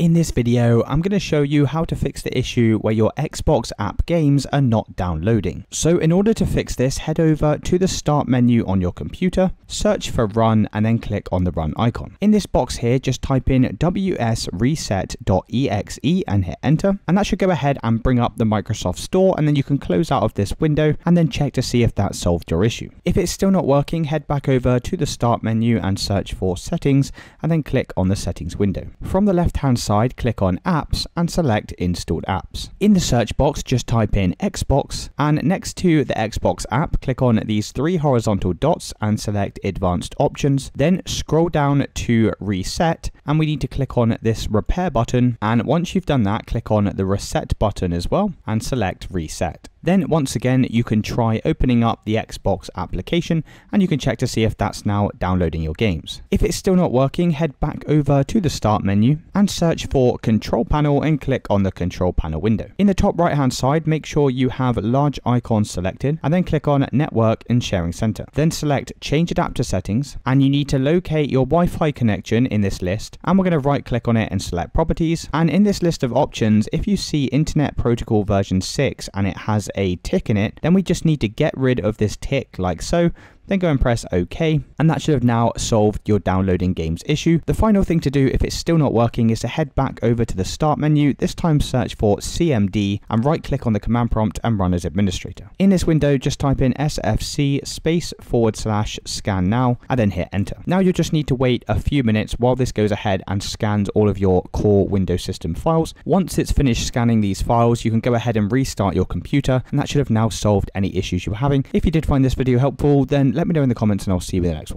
In this video, I'm going to show you how to fix the issue where your Xbox app games are not downloading. So in order to fix this, head over to the start menu on your computer, search for run and then click on the run icon. In this box here, just type in wsreset.exe and hit enter. And that should go ahead and bring up the Microsoft Store and then you can close out of this window and then check to see if that solved your issue. If it's still not working, head back over to the start menu and search for settings and then click on the settings window. From the left hand side, side, click on Apps and select Installed Apps. In the search box, just type in Xbox and next to the Xbox app, click on these three horizontal dots and select Advanced Options. Then scroll down to Reset and we need to click on this Repair button and once you've done that, click on the Reset button as well and select Reset. Then once again, you can try opening up the Xbox application and you can check to see if that's now downloading your games. If it's still not working, head back over to the start menu and search for control panel and click on the control panel window. In the top right hand side, make sure you have large icons selected and then click on network and sharing center. Then select change adapter settings and you need to locate your Wi-Fi connection in this list and we're going to right click on it and select properties. And in this list of options, if you see internet protocol version 6 and it has a tick in it, then we just need to get rid of this tick like so then go and press OK, and that should have now solved your downloading games issue. The final thing to do if it's still not working is to head back over to the start menu, this time search for CMD and right click on the command prompt and run as administrator. In this window, just type in sfc space forward slash scan now and then hit enter. Now you'll just need to wait a few minutes while this goes ahead and scans all of your core Windows system files. Once it's finished scanning these files, you can go ahead and restart your computer and that should have now solved any issues you were having. If you did find this video helpful, then let me know in the comments and I'll see you in the next one.